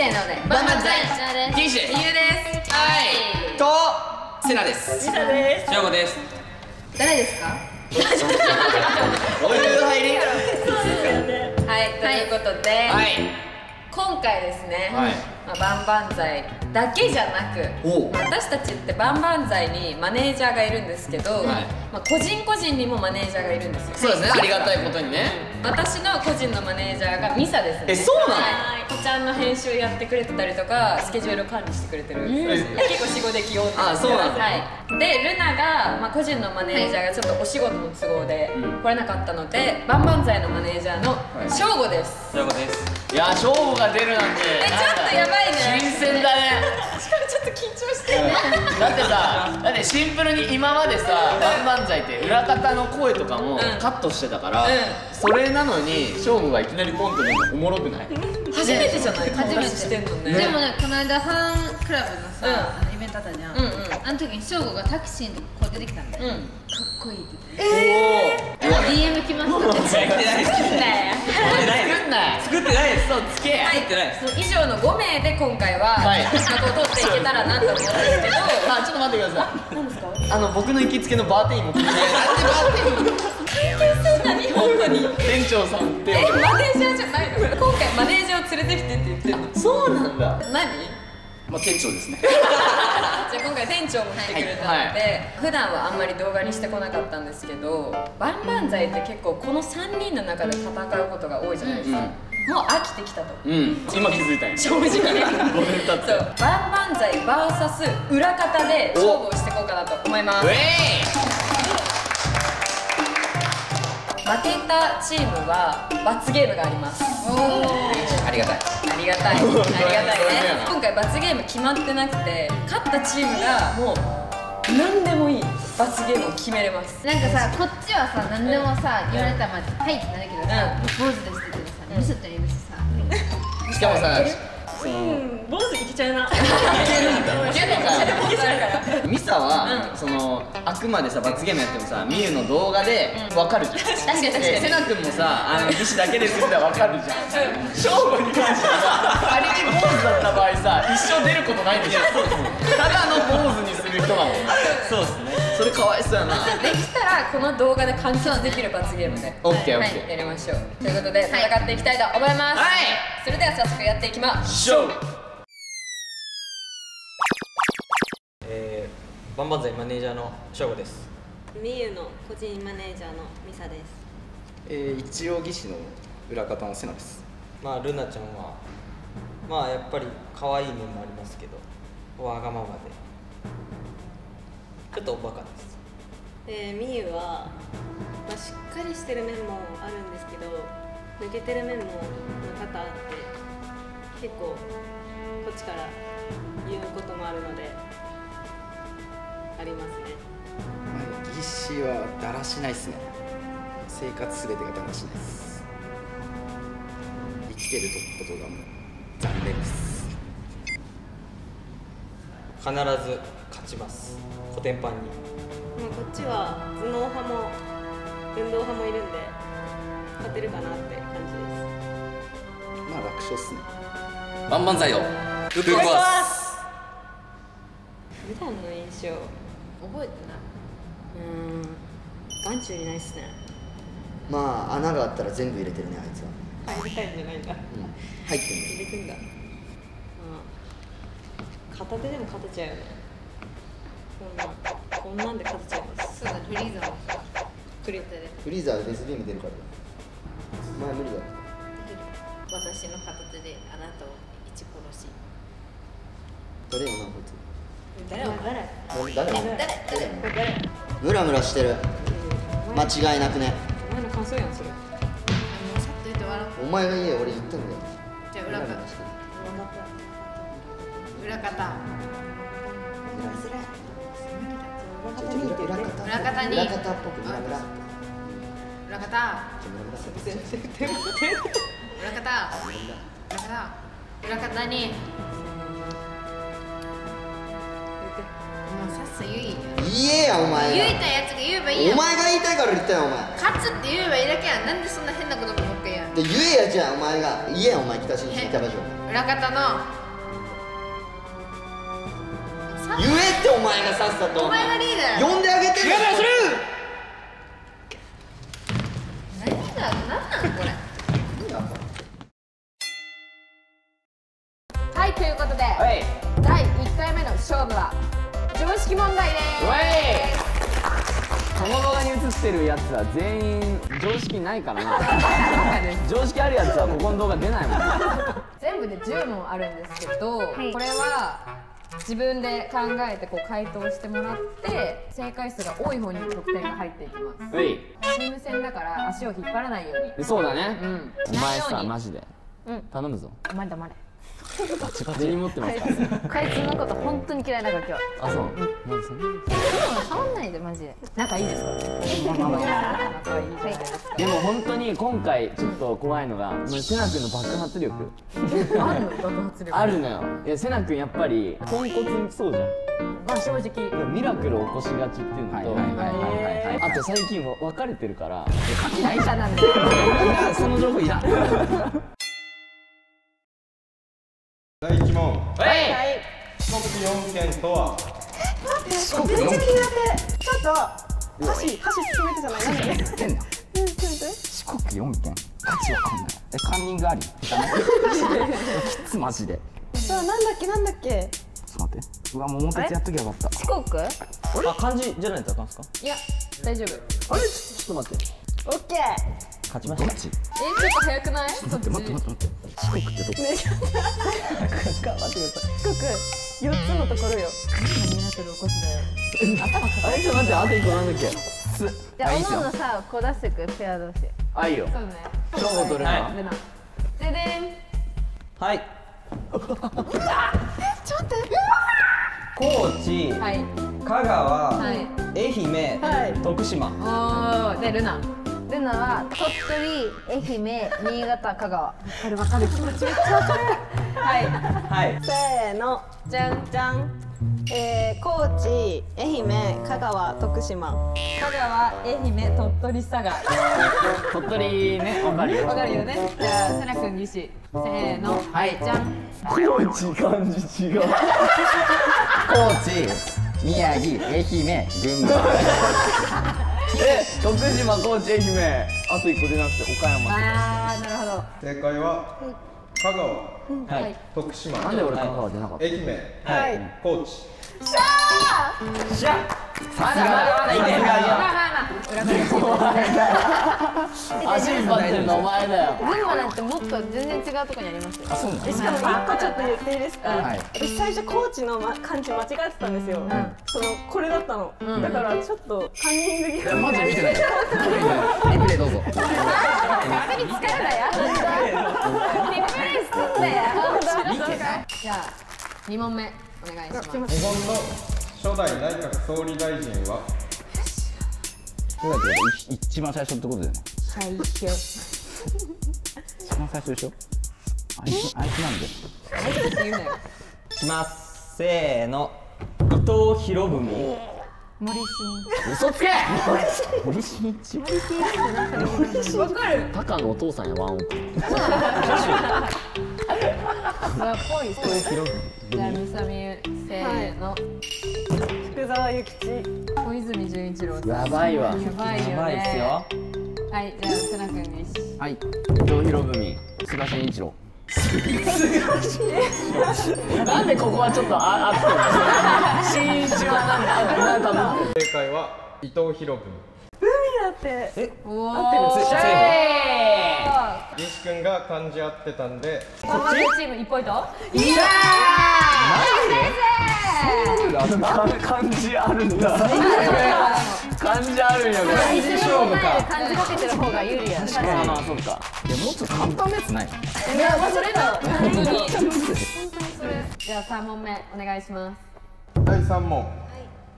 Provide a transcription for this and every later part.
せーのでバンバンザイじゃあです。ギシです。はい。とセナです。です。ジョーゴです。誰ですか？おいう入り。はいということで、はい。今回ですね、はいまあ、バンバンザイだけじゃなく私たちってバンバンザイにマネージャーがいるんですけど、はい。まあ、個人個人にもマネージャーがいるんですよ。そうですね。ありがたいことにね。私の個人のマネージャーがミサですね。えそうなの？はい。こちゃんの編集やってくれてたりとかスケジュール管理してくれてる、結構仕事できようってあそうなんだはい。でルナが、まあ、個人のマネージャーがちょっとお仕事の都合で来れなかったので、バンバンザイのマネージャーのい。ショーゴです、ジョーゴです。いや勝負が出るなんて。えちょっとやばいね。新鮮だね。しかもちょっと緊張してる。ねだってさだってシンプルに今までさ「バンバンザイ」って裏方の声とかもん。カットしてたから、うん。それなのに勝負がいきなりポンと出るのおもろくない。初めてじゃない？初めて。してんのね。でもねこの間ファンクラブのさ、うんたじゃん、うんうん。あの時に翔吾がタクシーのこう出てきたんだよ、うん。かっこいいって言って、DM 来ましたって作ってないです。作ねってない作んない作ってないです。そうつけ。作ってない以上の5名で今回ははい。企画を取っていけたらなと思うんですけど。あちょっと待ってください。何ですか？あの僕の行きつけのバーテインも聞い。て何本当に。店長さんって。えマネージャーじゃないの？今回マネージャーを連れてきてって言ってんの。そうなんだ。何？まあ店長ですね。じゃあ今回店長も来てくれたので、はい。普段はあんまり動画にしてこなかったんですけどバンバンザイって結構この3人の中で戦うことが多いじゃないですか、もう飽きてきたと。うん。今気づいたんや。正直ね。5年経って。そう。バンバンザイ VS 裏方で勝負をしていこうかなと思います。負けたチームは罰ゲームがありますありがたい。ありがたい。ありがたいね。今回罰ゲーム決まってなくて勝ったチームがもう何でもいい罰ゲームを決めれます。なんかさこっちはさ何でもさ言われたらまず「はい」ってなるけどさ「坊主です」って言ってもさミスったらミスさ。しかもさうん。坊主いけちゃうな。けどさかミサは、うん。そのあくまでさ罰ゲームやってもさミユの動画でわかるじゃん、確かに確かに。でセナ君もさあの騎士だけですってわかるじゃん。勝負に関してはさ仮に坊主だった場合さ一生出ることないんでしょただの坊主にする人だもんそうですねそれかわいそうやな。できたらこの動画で完結できる罰ゲームでオッケーオッはいケー。やりましょう。ということで戦っていきたいと思います、はい。それでは早速やっていきましショー。えーバンバンザイマネージャーのショーゴです。みゆの個人マネージャーのミサです。えー、一応技師の裏方のセナです。まあルナちゃんはまあやっぱり可愛い面もありますけどわがままでちょっとおバカです。えー、みゆは、まあ、しっかりしてる面もあるんですけど抜けてる面も多々あって結構こっちから言うこともあるのでありますね。はい技師はだらしないっすね。生活すべてがだらしないです。生きてることがもう残念です。必ず勝ちます。コテンパンに。まあ、こっちは頭脳派も運動派もいるんで勝てるかなって感じです。まあ楽勝っすね。バンバンザイをぶっ壊す。普段の印象う覚えてない。ーん。眼中にないっすね。まあ穴があったら全部入れてるねあいつは、入りたいんじゃないんだ。うん、入ってん入れてんだ。うん。片手でも勝てちゃうよねこんなこんなんで勝てちゃいます。そうだフリーザもさクリ片手でフリーザーデスビーム出るからお前無理だ私の片手であなたを一殺し誰よなこいつ誰誰誰誰誰誰ムラムラしてる間違いなくねお前の感想やんそれもうさっと言って笑うお前が言え俺言ったんだよじゃあ裏方ムラムラしてる裏方裏方。裏方。に裏方。っぽくムラムラ裏方。じゃあムラムラさせて裏方。裏方。裏方。にもうさっさ言い言えやお前言いたいやつが言えばいいやお前が言いたいから言ったよお前勝つって言えばいいだけやなんでそんな変なことばっかやで言えやじゃあお前が言えやお前北新新板橋裏方。の言えってお前がさっさとお前がリーダー。呼んであげて違うする何だ何なんこれ。はいということではい。第1回目の勝負は常識問題でウェイこの動画に映ってるやつは全員常識ないからな。常識あるやつはここの動画出ないもん。す全部で10問あるんですけど、これは自分で考えてこう回答してもらって正解数が多い方に得点が入っていきます。チーム戦だから足を引っ張らないように。そうだね、うん。お前さマジで、頼むぞ。黙れ黙れバチバチ。に持ってますからこいつのこと本当に嫌いだから今日あそう、なんでも触んないでマジで。仲いいですか仲いいじゃないですか。でも本当に今回ちょっと怖いのが、セナ君の爆発力。あるの爆発力。あるのよ。いやセナ君やっぱりポンコツそうじゃん。まあ正直。ミラクル起こしがちっていうのと、はいはいはいはいはいあと最近は別れてるから。被害者なんだよ。いらんその情報いらん第1問。はい。四国4県とは？ちょっと箸箸進めてじゃないなんだっけ言ってんだよ四国4県。価値わかんないえカンニングありきつマジで。さあなんだっけなんだっけ？ちょっと待って。うわ桃鉄やっときゃよかった。四国？あ漢字じゃないとあかんすか？いや大丈夫。あれ？ちょっと待って。オッケー勝ちました。どっち？えちょっと早くない？待って待って待って。四国ってどこ？四国。4つのところよ。ミラクル起こすだよ。あれちょっと待ってあと1個なんだっけ？じゃあおのおのさこう出してくペア同士。あいいよ。そうね。正午取るな、はい。ルナ。ででん。はい。高知。はい。香川、はい。愛媛、はい。徳島。おー。でルナルナは鳥取愛媛新潟香川。わかるわかる気持ちめっちゃわかる。はい。はい。せーの。じゃんじゃん。えー、高知愛媛香川徳島。香川愛媛鳥取佐賀。鳥取ねわかるよ。わかるよね。じゃあセナ君西。せーの。はい。じゃん。高知漢字違う。高知宮城愛媛群馬え徳島高知愛媛。あと1個出なくて岡山あーなるほど。正解は香川。はい。徳島。なんで俺香川出なかった愛媛。はい。高知。まだまだまだいけるまあまあまあ裏返して足引っ張ってるのお前だよ群馬なんてもっと全然違うところにありますよあそうなのえしかも1個ちょっと言っていいですか、はい。私最初高知のま漢字間違えてたんですよ、そのこれだったの、だからちょっとカンニング気味マジで見てない。よリプレイどうぞ。目につかるなよリプレイすんだよじゃあ2問目お願いします。日本の初代内閣総理大臣は？そうだけどい一番最初ってことだよね。最初。一番最初でしょ？あいつあいつなんで。あいつって言うなよ。いきます。せーの。伊藤博文。嘘つけ！森進一。わかる？タカのお父さんやワンオペうわぽ い。じゃあみさみゆせーの。福沢諭吉。小泉純一郎さん。やばいわ。やばいよね。やばいっすよ。はいじゃあせな君西はい。伊藤博文。菅慎一郎。なんでここはちょっとああってんの？新一はなん。であなん。か多分正解は伊藤博文。だって。おお西君が漢字合ってたんで。こっちチーム1ポイント漢字あるんだ漢字あるんやこれ一緒の前で感じかけてる方が有利や確かにまあそっか。いやもうちょっと簡単なやつないいやもうそれだ本当に本当にそれじゃあ3問目お願いします。第3問。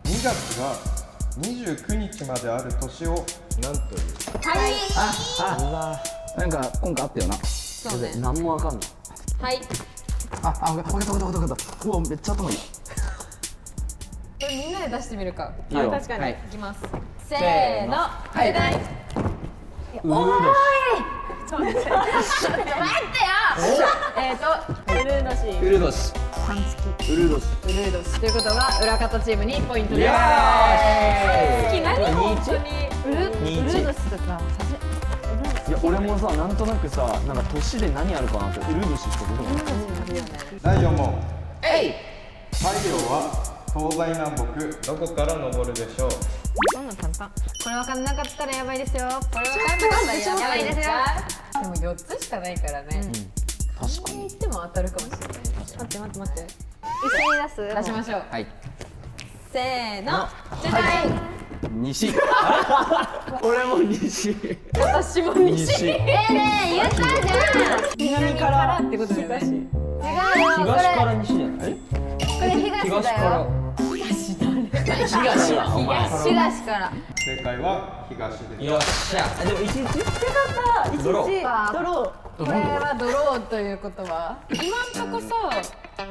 2月が29日まである年を何という？なんか今回あったよな。そうね何もわかんない。はい。ああ分かった分かった分かった分かった。うわめっちゃ頭いいこれみんなで出してみるか。いいよ。確かに、はい。いきます。せーの。はい。おーい。えっとウルー年ウルドシ半月ウルドシウルー年ということは裏方チームにポイントです。何？本当にウルウル21年とかいや俺もさなんとなくさなんか年で何あるかなってウル年ってことだ第4問えい。太陽は東西南北どこから昇るでしょう？そんなん簡単これ分かんなかったらやばいですよ。これ分かんなかったらやばいですよ。やでも4つしかないからね。確かに。言っても当たるかもしれない。待って待って。待って一緒に出す。出しましょう。はいせーの。じゃじゃん西。俺も西。私も西。西。えーねえ言ったじゃん。南から。ってことだよね。違うよこ東かられ西じゃない？これ東だよ東は。お前東から。正解は東です。よっしゃ。でも一日？ドロー。ドロー。これはドローということは？今んとこさ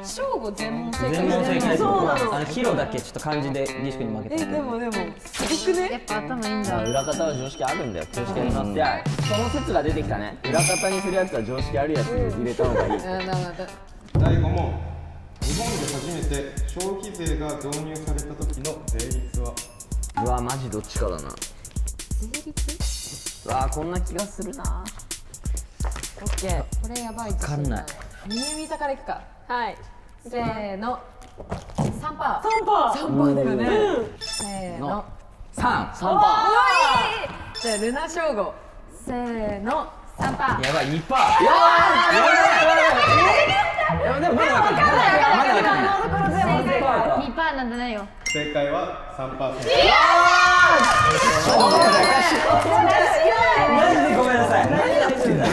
正午全問正解全問正解。そうなの。あのヒロだけちょっと漢字でリスクに負けて。えでもでもすごくね？やっぱ頭いいんだ。まあ裏方は常識あるんだよ。常識あります。じゃあその説が出てきたね。裏方にするやつは常識あるやつに入れた方がいい。うん第5問日本で初めて消費税が導入された時の税率は。うわマジどっちかだな。うわこんな気がするな。オッケー。これやばいわかんない。南座からいくか。はい。せーの。三パー。三パー。三パーだよね。せーの。三。三パじゃあルナ正吾せーの。三パー。ーやばい2パー。やばいでもまだ。わかんないまだ。わかんない2パーなんてないよ正解は3%マジでごめんなさい何やってんだ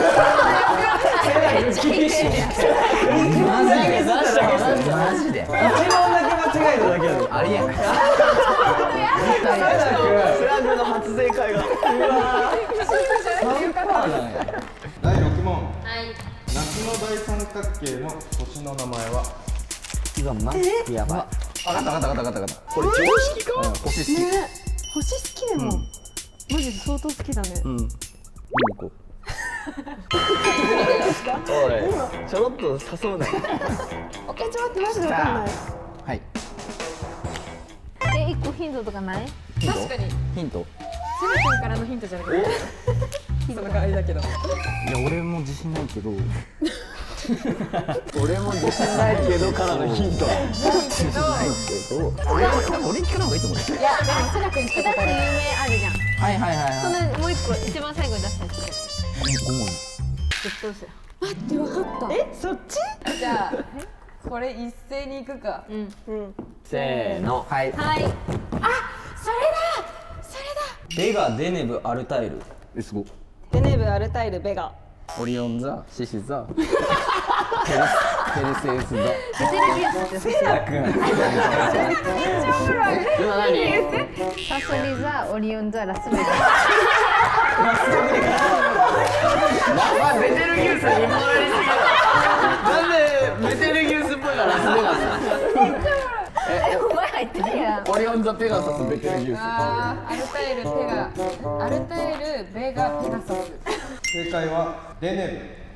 厳しいマジで出したマジで一問だ。け間違えただけだ。よありえないフラグの初正解が第6問。はい夏の大三角形の星の名前は？うわマジでやばい。分かった分かった分かった分かった。これ常識か？星好き。星好きでも、マジで相当好きだね。うん。いい子おいちょろっと誘うな。よオッケーちょっと待ってマジでわかんない。はい。え一個ヒントとかない？確かに。ヒント？セミ君からのヒントじゃなくてその代わりだけど。いや俺も自信ないけど。俺も自信ないけどからのヒント自信ないけど俺俺に聞かない方がいいと思ういやでもセラ君に聞いたことあるだって有名あるじゃん。はいはいはいそはい。のもう一個一番最後に出したやつ。5問。どうするえそっち？じゃあこれ一斉に行くか。うん。せーの。はい。はいベガデネブアルタイル。えすごいデネブアルタイルベガ。オリオン座獅子座。ペルスペルセウス座。ベテルギウスってセラ君今何？サソリ座オリオン座ラスベガス。まあベテルギウスに引っ張られすぎだなんでベテルギウスっぽいからラスベガスお前入ってるやん。オリオン座ペガサスベテルギウス。あーアルタイルペガアルタイルベガペガサス。正解はデネ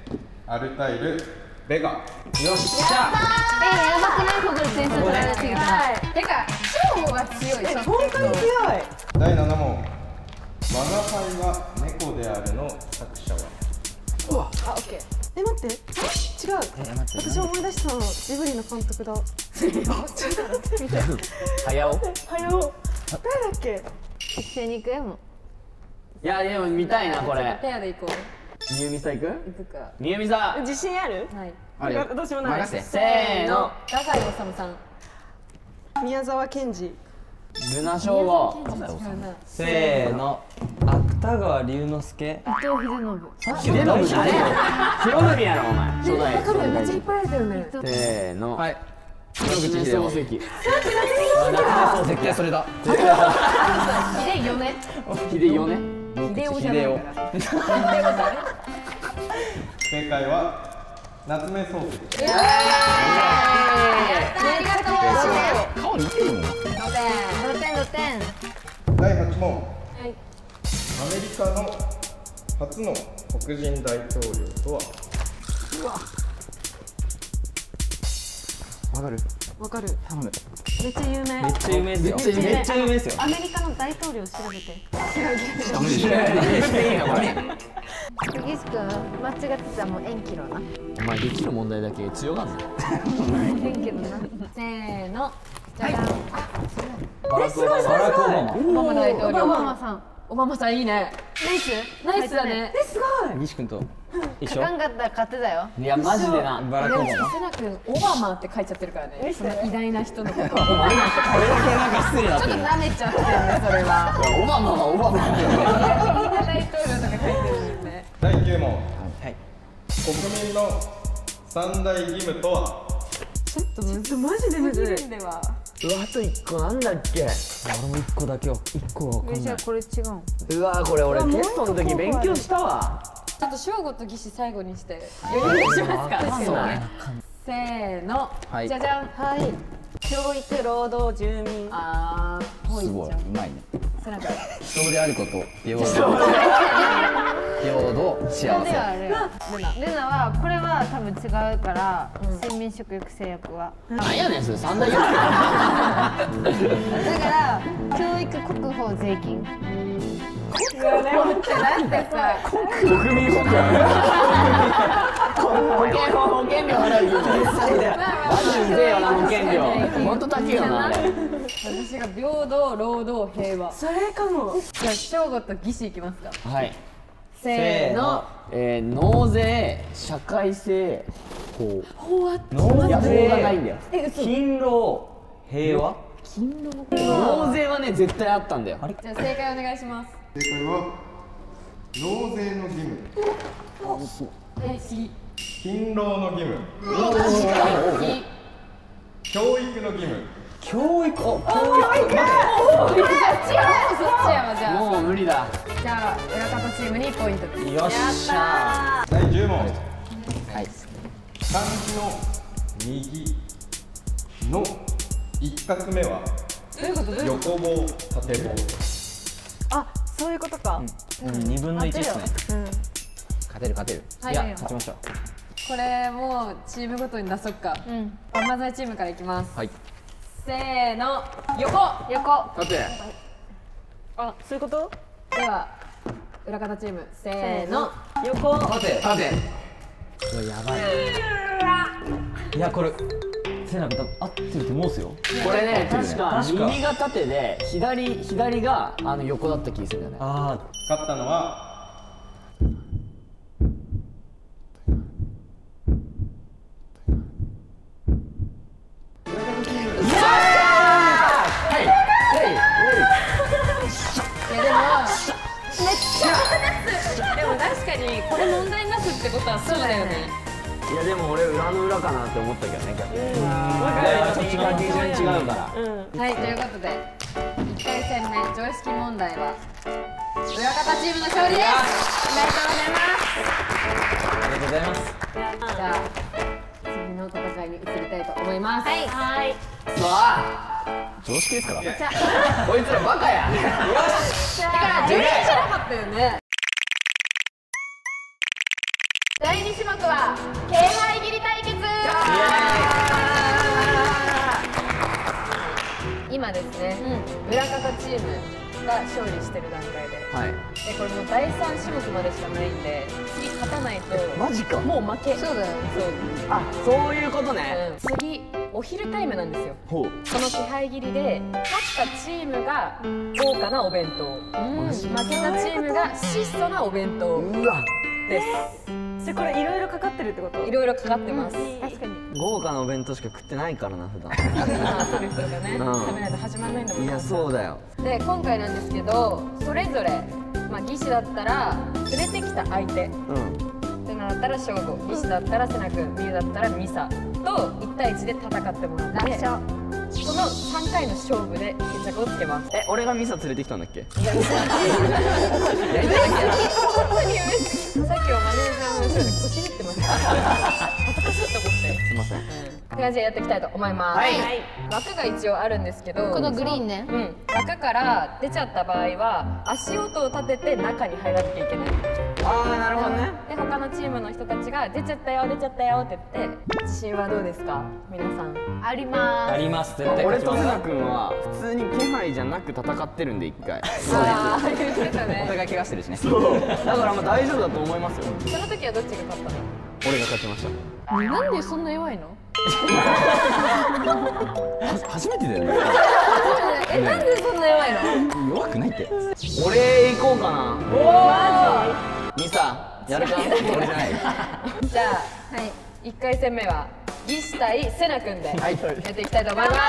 ブアルタイルベガ。よっしゃ。えやばくないここで点数取られてるから。てか正吾が強い。本当に強い。第7問「我が輩は猫である」の作者は。あオッケー。え待って。違う。私思い出したのジブリの監督だ早尾早尾誰だっけ？一斉に行くよ。もういやでも見たいなこれ。ペアで行こう。みゆみさん行く？行くか。みゆみさ。ん自信ある？はい。あれどうしようもない。任せせーの。太宰治さん。宮沢賢治。ルナ正吾違うなせーの。芥川龍之介。伊藤秀信。秀信じゃねえよ。博文やろお前。初代。めっちゃ引っ張られてるね。せーの。はい野口秀夫漱石中絶対それだ秀米秀夫ね秀夫じゃないから正解は夏目漱石ありがとう顔似てるもんド点ド点第8問、アメリカの初の黒人大統領とはわかる？わかる。頼む。めっちゃ有名。めっちゃ有名ですよ。めっちゃ有名。ですよ。アメリカの大統領調べて。ダメでしょいいよこれギス君間違ってたらもう縁切ろうな。お前できる問題だけ強がんな縁切るな。せーの。じゃじゃん、バラクオバマバラクオバマ。オバマ大統領。オバマさん。オバマさんいいね。ナイス。ナイスだね。西君と一緒？書かんかったら勝手だよ。いやマジでな。バラクオバマ瀬名君オバマって書いちゃってるからね。その偉大な人のこと。をオバマこれだけなんか失礼だっちょてるっと舐めちゃってるねそれは。オバマはオバマだよ。大統領とか書いてるんですね第9問。はい。国民の三大義務とは？ちょっとむずマジでむずい。では。うわあと一個なんだっけ？俺も一個だけよ一個わかんない。じゃあこれ違うん。うわーこれ俺テストの時勉強したわちょっと正吾と義士最後にして4人でしますか？そうね。せーの、はい。じゃじゃん。はい。教育労働住民。あすごい。うまいね。人であること平等平等幸せ。あれよ。ルナはこれは多分違うから、先民食欲制約は。なん。やねんそれ三大言だから教育国保税金国民保険保険保険料払うよ。マジうぜえよ。な保険料ほんと高いよ。なあれ私が平等労働平和それかもじゃあ正吾と義士い。きますかはいせーの。えー、納税社会性法。納いや法がないんだよ。勤労平和？納税はね絶対あったんだよ。じゃあ正解お願いします正解は納税の義務。はい次勤労の義務。次教育の義務。教育。おそっちやわじゃあもう無理だじゃあ裏方チームにポイントですよっしゃ第10問はい漢字の右の一画目は横棒縦棒そういうことか。二分の一ですね。勝てる勝てる。はいいや勝ちましたこれもうチームごとに出そっか。うん。パンマザイチームからいきます。はい。せーの横。横。だって。あそういうこと？では裏方チームせーの。横。縦縦これやばい。いやこれせなく多分合ってると思うんすよ。これね確か確か。右が縦で左左があの横だった気するよね。あ勝ったのはい。やでも確かにこれ問題なすってことはそうだよねいやでも俺裏の裏かなって思ったけどね逆に。そっちの基準違うから。はいということで1回戦目常識問題は裏方チームの勝利ですおめでとうございます。ありがとうございます。じゃあ次の戦いに移りたいと思います。はい。はい。常識ですから。こいつらバカや。だから常識じゃなかったよね第2種目は敬杯切り対決。今ですね、裏方チームが勝利してる段階で。はい。でこれもう第3種目までしかないんで次勝たないとマジか。もう負け。そうだよそう、あそういうことね。うん。次お昼タイムなんですよ。ほう。この気配切りで勝ったチームが豪華なお弁当、負けたチームが質素なお弁当うわ。です。じゃあこれいろいろかかってるってこと？いろいろかかってます、確かに。豪華なお弁当しか食ってないからな普段。食べないと始まらないんだもんいやそうだよ。で今回なんですけどそれぞれまあ義士だったら連れてきた相手。うん。ってなったら翔吾。義士だったら瀬名君。美優だったらミサと1対1で戦ってもらってその3回の勝負で決着をつけます。え俺がミサ連れてきたんだっけ？本当に嬉しい。さっきはマネージャーの後ろで腰振ってました。恥ずかしいと思って。すいません。感じでやっていきたいと思います、はい。枠が一応あるんですけどこのグリーンね。うん。枠から出ちゃった場合は足音を立てて中に入らなきゃいけないああなるほどね。で他のチームの人たちが出ちゃったよ出ちゃったよって言って自信はどうですか？皆さん。ありまあります絶対俺とセナ勝ちます。君は普通に気配じゃなく戦ってるんで一回。ああ言ってたおね。互い怪我してるしね。そう。だからまあ大丈夫だと思いますよ。その時はどっちが勝ったの？俺が勝ちました。なんでそんな弱いの？は 初めてだよね。えなんでそんな弱いの？弱くないって。俺行こうかな。マミサやるか？俺じゃない。ジじゃあはい1回戦目はギシ対セナ君でやはい。っていきたいと思います。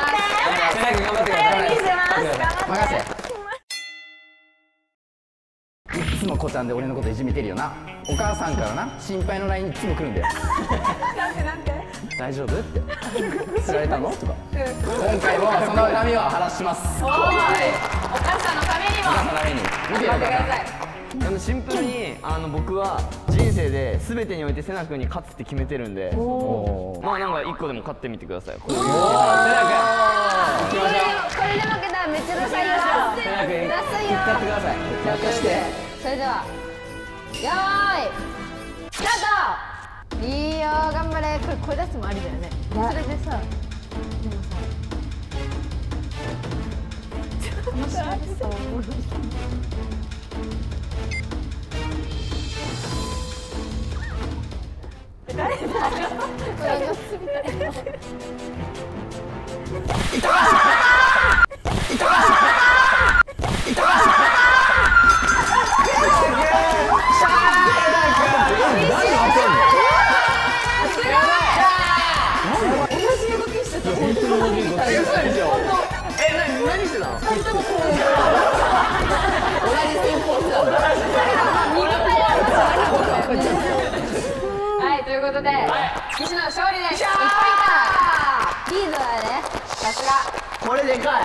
セナ君頑張って。ください任せ。いつも子ちゃんで俺のこといじめてるよな。お母さんからな心配の LINE いつも来るんだよ。大丈夫？って。釣られたの？とか今回もその恨みを晴らします。お母さんのためにも。お母さんのために。見てよ頑張ってくださいシンプルにあの僕は人生で全てにおいてセナ君に勝つって決めてるんでまあなんか一個でも勝ってみてください。これでこれで負けたらめっちゃダサいよセナ君ダサいよ使ってください。任してそれではよーい。スタートい。い。よ頑張れこれ声出すもありだよねそれでさでもさ面白そうはいということで西野勝利です。1ポイントリードだね。さすが。これでかい。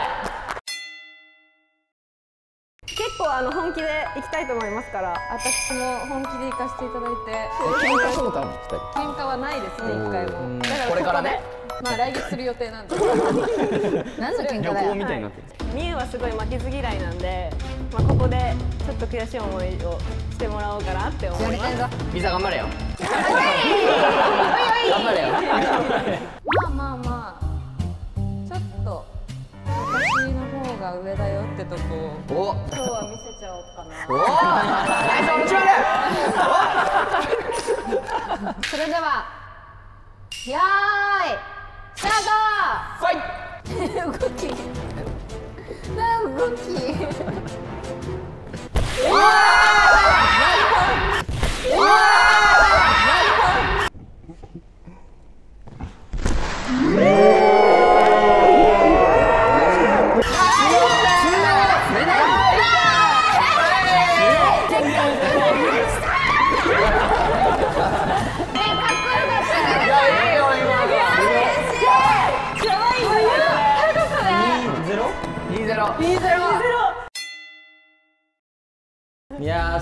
結構あの本気で行きたいと思いますから私も本気で行かせていただいて。喧嘩したことあるの二人。喧嘩はないですね一回も。だからこれからねまあ来月する予定なんで。何の喧嘩旅だよ。行みたいになってる。みゆはすごい負けず嫌いなんで、まあ、ここでちょっと悔しい思いをしてもらおうかなって思います。ミサ頑張れよ。頑張れよ。まあまあまあちょっと私の方が上だよってとこを。お。今日は見せちゃおうかな。お。ナイス面白いそれではよーいスター！ト！動き。な動き。いや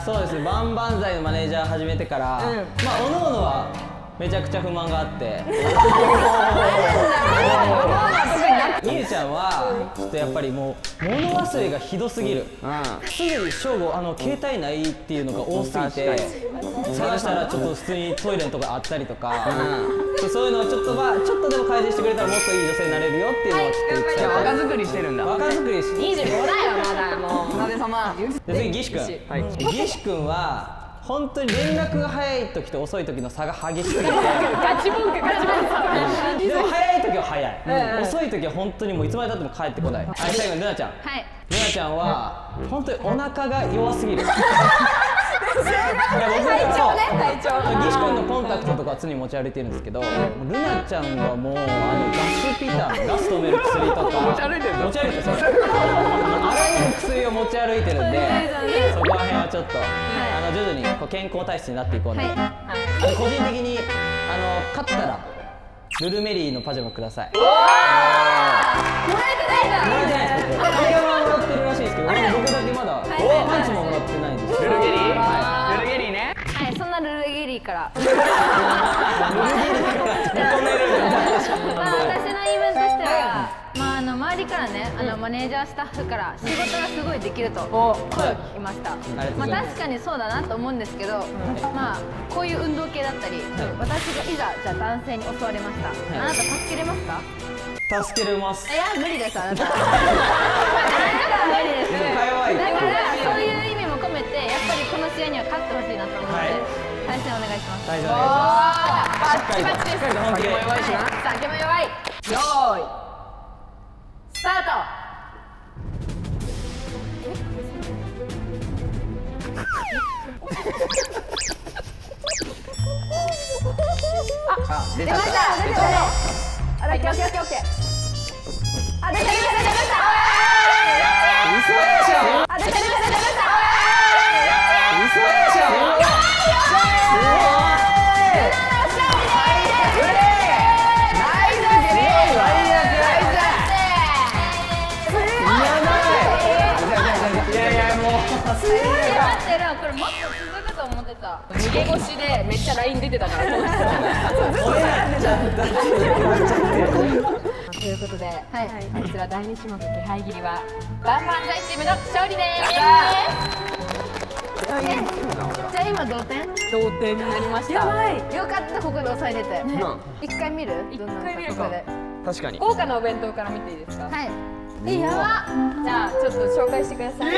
そうですね。バンバンザイのマネージャー始めてから、まあおのおのはめちゃくちゃ不満があって みゆちゃんはちょっとやっぱりもう物忘れがひどすぎる。すぐに正午あの携帯ないっていうのが多すぎて探したらちょっと普通にトイレのとこあったりとか、そういうのをちょっとまあちょっとでも改善してくれたらもっといい女性になれるよっていうのをちょっと言ってたい若作りしてるんだ。若作りし25だよまだもう。お鍋様で次ギシ君ギシ君は本当に連絡が早い時と遅い時の差が激しすぎて。ガチ文句ガチ文句でも早い時は早い、遅い時は本当にもういつまでたっても帰ってこない、はい、最後にルナちゃん。はい。ルナちゃんは本当にお腹が弱すぎる体調ね。体調ギシ君のコンタクトとかは常に持ち歩いてるんですけど、ルナちゃんはもうあのガスピタンガス止める薬とか持ち歩いてる持ち歩いてるあらゆる薬を持ち歩いてるんでそこら辺はちょっと、あの徐々にこう健康体質になっていこうね、あと個人的にあの勝ったらルルメリーのパジャマください。もらえてないじゃん。もらえてないですなルルゲリーから。まあ私の言い分としてはまああの周りからねあのマネージャースタッフから仕事がすごいできると声を聞きました。まあ確かにそうだなと思うんですけどまあこういう運動系だったり私がいざじゃあ男性に襲われました。あなた助けれますか？助けれます。いや無理ですあなた。あなたは無理です。だからそういう意味も込めてやっぱりこの試合には勝お願いします。大丈夫お願いしますしっかりと本気で弱い。しな酒も弱い。よーい。スタート。あ出出ました出た。あれオッケーオッケーオッケーオッケーあ出た出た出た。出た嘘でしょ。あ出た出た出た出た。嘘でしょい。やい。やもう待ってるこれもっと続くと思ってた逃げ腰でめっちゃ LINE 出て。たからということで、はい、こちら第二種目気配切りはバンバンザイチームの勝利ですじゃあ今同点？同点になりました。よかったここで抑えれて。一回見る？一回見るか。確かに。豪華なお弁当から見ていいですか？はい。えやば。じゃあちょっと紹介してください。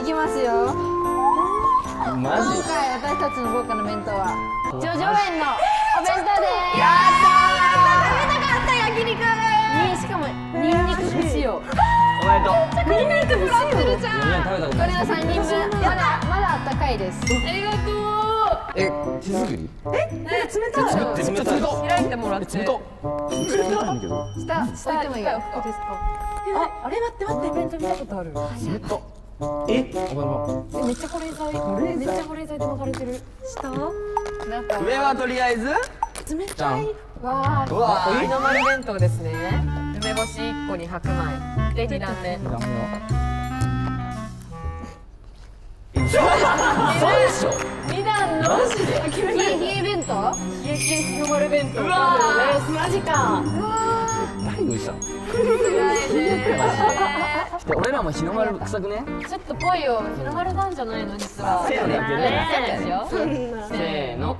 いきますよ。マ今回私たちの豪華な弁当は叙々苑のお弁当です。やった食べたかった焼肉。にしかもニンニク不使用おめでとうニンニク不使用じゃいや食べたことこれは三人分まだまだあったかいですありがとうえ手作りうね冷たい冷たい開いてもらって冷たいんだけど下下置いてもいいよいいですかああれ待って待ってお弁当見たことある冷たえお前もめっちゃ保冷剤めっちゃ保冷剤で巻かれてる下なんか上はとりあえず冷じゃんわうわー。日の丸弁当ですね。梅干し1個に白米。で2段目ダメ。よそうでしょ。2段のマジで。冷え冷え弁当？冷え冷え日の丸弁当。うわー。マジか。誰用意した？の 俺らも日の丸臭くね？ちょっとぽいよ。日の丸なんじゃないの？実は。せやねんけどねせやですよ。せーの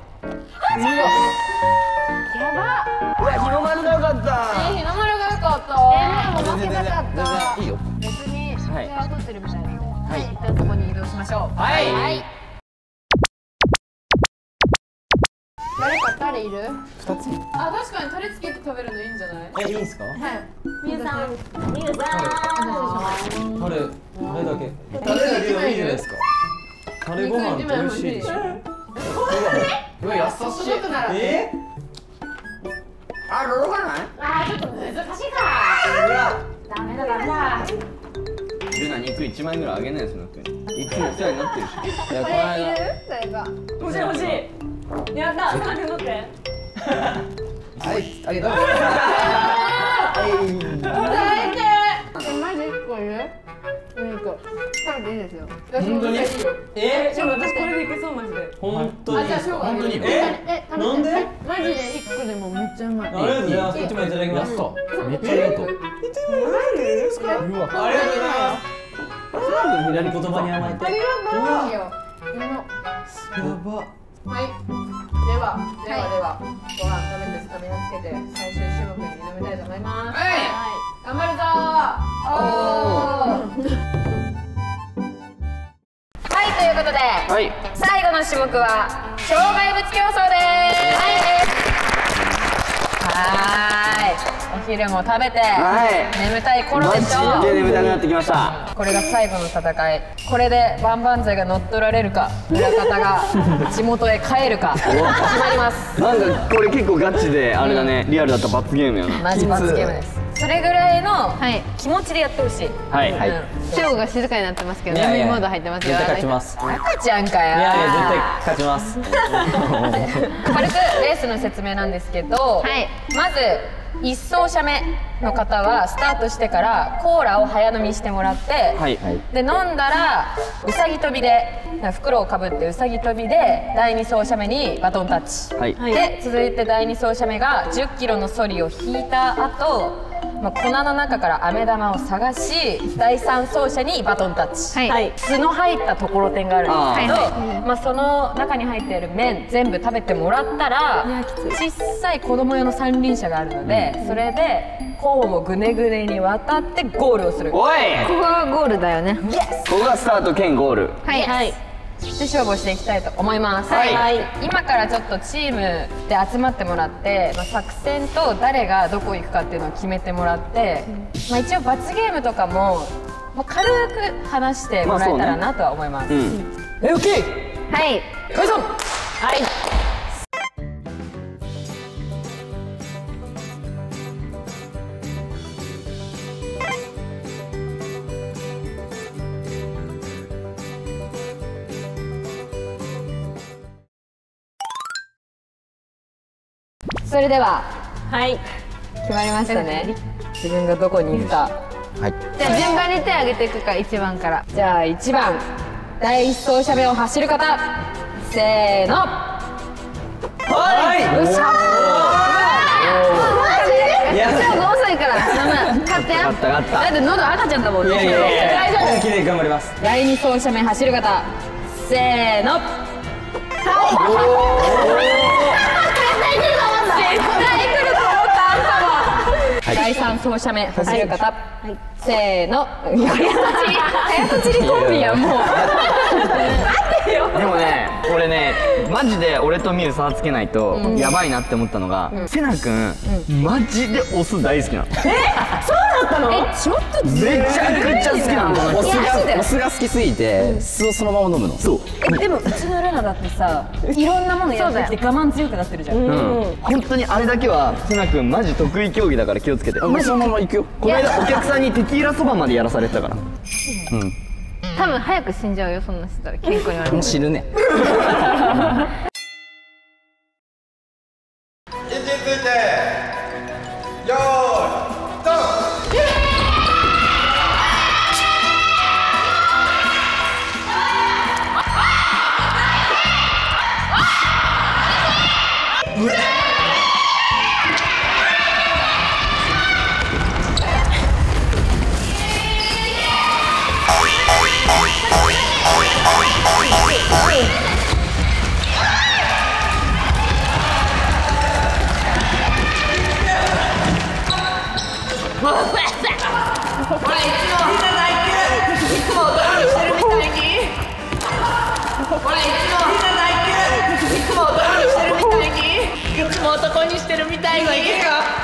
やば日の丸がよかった。え日の丸が良かった。えー、もう負けなかった。いいよ。別に写はい。真は撮ってるみたいなので、はい、一旦そこに移動しましょう。はい。はい。誰か誰いる？二つ。あ確かにタレつけて食べるのいいんじゃない？えいいんすか？みゆさん。みゆさん。タレ。タレだけ。タレだけでもいいじゃないですか。タレご飯美味しいでしょ。うわ優しい？え？あロロがない？あーちょっと難しいかダメだダメだ。ルナ肉1枚ぐらいあげないですのくんいつもお世話になってるし。いやこの間これいる誰か欲しい欲しい。やったサー乗って。はいあげた最低えマジ？一個いるお肉食べていいですよ。本当に？え？ちょ私これでいけそうマジで。本当に？あじゃあしょうがない。本当に？え？え？なんで？マジで一個でもめっちゃうまい。ありがとうございます。一枚いただきます。めっちゃありがとううわ。ありがとうございます。左言葉に甘えていいよやば。はい。ではではではご飯食べてスタミナつけて最終種目に挑みたいと思います。はい。頑張るぞー。おー。はいということで、はい。最後の種目は障害物競争です。はーい。お昼も食べて、はい。眠たい頃でしょ。マジで眠たくなってきました。これが最後の戦い。これで万々歳が乗っ取られるか裏方が 地元へ帰るか決まります。なんかこれ結構ガチであれだね。リアルだった罰ゲームやな。マジ罰ゲームです。それぐらいのはい。気持ちでやってほしい。はい。はい。翔吾が静かになってますけどいやいや。眠いモード入ってますよ絶対勝ちます。赤ちゃんかよ。いやいや絶対勝ちます。軽くレースの説明なんですけど、はい。まず1走者目の方はスタートしてからコーラを早飲みしてもらって、はいで飲んだらうさぎ跳びで袋をかぶってうさぎ跳びで第2走者目にバトンタッチ、はい。で続いて第2走者目が1 0キロのソリを引いた後まあ、粉の中から飴玉を探し第三走者にバトンタッチ、はい。酢の入ったところてんがあるんですけど、はいまあ、その中に入っている麺全部食べてもらったら小さい子供用の三輪車があるので、それでコーンをぐねぐねに渡ってゴールをする。おい。ここがゴールだよね。ここがスタート兼ゴール。はい、はい、で勝負をしていきたいと思います、はい。今からちょっとチームで集まってもらって、まあ、作戦と誰がどこ行くかっていうのを決めてもらって、まあ、一応罰ゲームとかも、まあ、軽く話してもらえたらなとは思います、うん。え OK はい。解散！はいそれでははい。決まりましたね。自分がどこに行くか。はい。じゃあ順番に手挙げていくか1番から。じゃあ1番。第一走者目を走る方。せーの。はい。よっしゃいや。うちは5歳から。ママ勝ってや。勝った勝った。だって喉赤ちゃんだもん。ねいやいやいや。大丈夫。本気で頑張ります。第二走者目走る方。せーの。第三走者目走る方、せーの。早とちり早とちりコンビやもう でもね俺ねマジで俺とミュウ差つけないとやばいなって思ったのが、セナ君、マジでオス大好きなの。えちょっとめちゃくちゃ好きなの。オスがオスが好きすぎて酢をそのまま飲むの。そう。えでもうちのルナだってさいろんなものやってきて我慢強くなってるじゃん。うん、本当にあれだけはセナ君マジ得意競技だから気をつけて。俺そのまま行くよ。この間お客さんにテキーラそばまでやらされてたから。うん多分早く死んじゃうよそんなしてたら健康に悪いもう死ぬね ほらいつも。みんな泣いてるいつもドラムしてるみたいに。ほらいつもみんな泣いてるいつもドラムしてるみたいに。いつも男にしてるみたいに。いけよ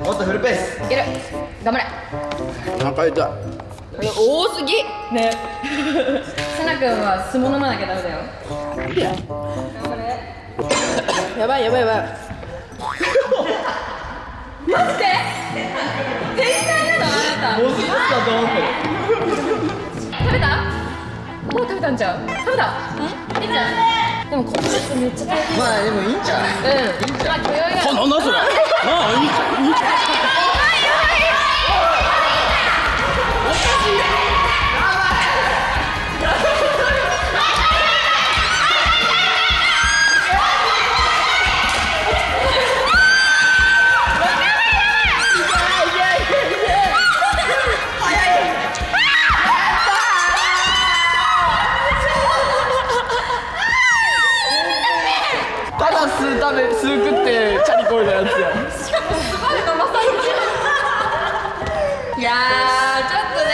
もっとフルペース。いける。頑張れ。お腹痛い。多すぎね。せな君は相撲飲まなきゃダメだよ。やばいやばいやばい。マジで？天才なのあなた。もうすぐだと思ってる。食べた？もう食べたんじゃん食べた？うんいいじゃんでもこっちってめっちゃ大変まあでもいいんじゃない？うん。まあ許容がなんだそれ？なあいいじゃん。いいじゃんただ吸うため吸う食ってチャリこいのやつや。しかもすごいのまさにいやちょっとね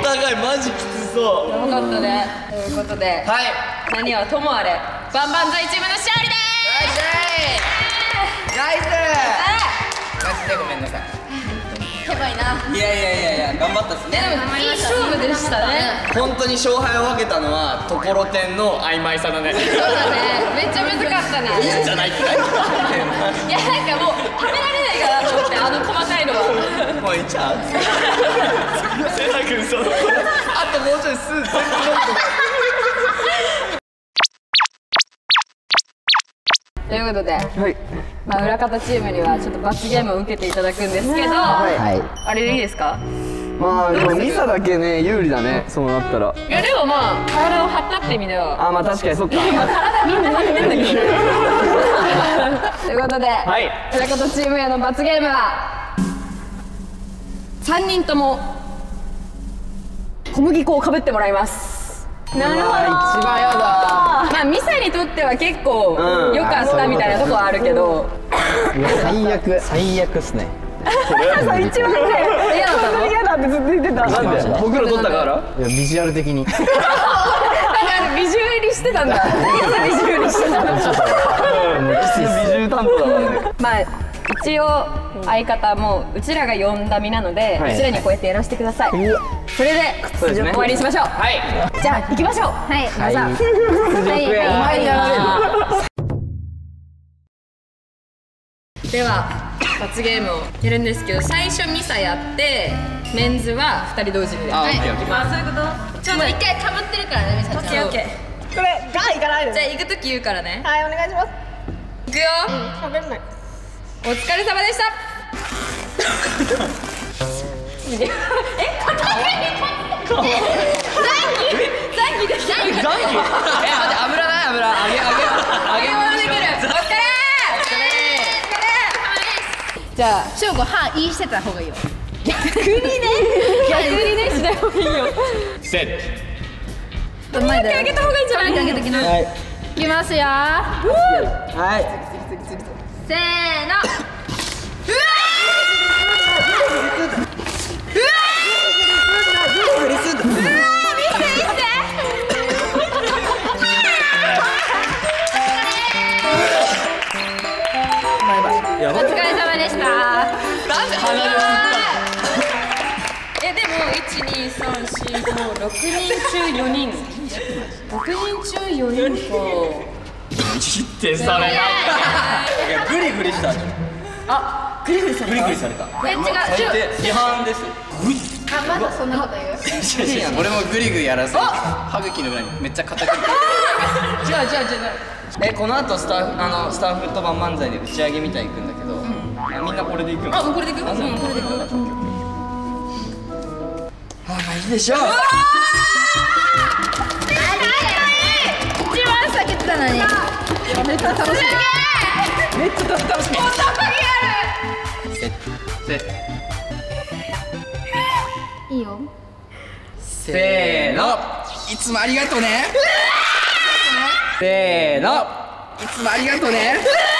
お互いマジきつそう。やばかったね。ということではい。何はともあれバンバンザイチームの勝利ですナイスナイス。ナイスでごめんなさい。やいやいやいや頑張ったっすね。いい勝負でしたね。本当に勝敗を分けたのはところてんの曖昧さだね。そうだね。めっちゃ難かったね。いいんじゃない？って何いやなんかもう食べられないかなと思ってあの細かいのは。もういっちゃうせな君その。あともうちょいスー全部飲んでということで、まあ、裏方チームにはちょっと罰ゲームを受けていただくんですけど、はい。あれでいいですか？まあでもミサだけね有利だねそうなったら。いやでもまあ体を張ったって意味では。あまあ確かにそっか。体みんな張ってんだけど。ねということで、い。裏方チームへの罰ゲームは3人とも小麦粉をかぶってもらいます。なるほど。一番やだは結構うん。良かったみたいなとこはあるけど、いや最悪。最悪っすね。一番ね嫌だったの。嫌だってずっと言ってたなんでほくろ取ったから？いやビジュアル的に。なんか美女入りしてたんだ。美女入りしてたんだ。ビジュ担当だからね。まあ一応相方もうちらが呼んだ身なので、はい。うちらにこうやってやらせてください、それで終わりにしましょう。はい。じゃあ行きましょう。はい皆さん、はい。お前にやられる。では罰ゲームをやるんですけど最初ミサやってメンズは2人同時にであ、はい。あそういうこと。ちょっと一回かぶってるからねミサちゃん。オッケーオッケー。これがいかないじゃあ行く時言うからね。はいお願いします。行くよ。喋んないお疲れ様でした。え片桐残機残機でした残機え、待って油ない油揚げ揚げ揚げ揚げ物できるお疲れお疲れお疲れじゃあ翔吾歯いいしてた方がいいよ逆にね逆にねしない方がいいよセット前で開けた方がいいんじゃない開けときなは、い、きますよはいせーの。お疲れ様でしたなんで鼻でえでも12345 6人中4人6人中4人か切ってそれいやグリグリしたあグリグリされた？グリグリされた。え違う最低違反ですあまだそんなこと言う？俺もグリグリやらせ歯茎の裏にめっちゃ硬く 違う違う違う。えこの後スタッフあのスタッフと晩漫才で打ち上げみたいに行くんだけど、あみんなこれで行くの？あもうこれでいく？う。ん。これでいくいいでしょう。一番先言ってたのに。めっちゃ楽しい。めっちゃ楽しみい。いよ。せーの。いつもありがとうね。せーの。いつもありがとうね。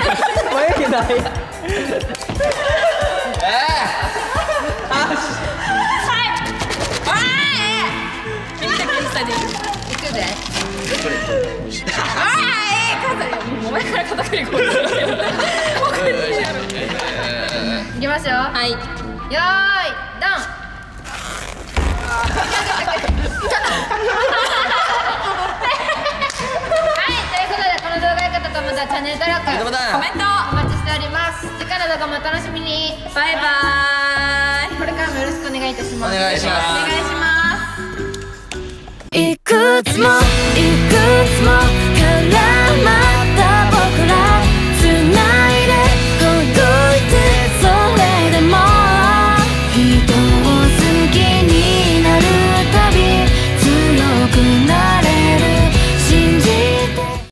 眉毛ないいきますよはいよーいドンはいということでこの動画良かったと思ったらチャンネル登録コメントお待ちしております動画もお楽しみに。バイバーイ。これからもよろしくお願いいたします。お願いします。お願いします。いくつもいくつも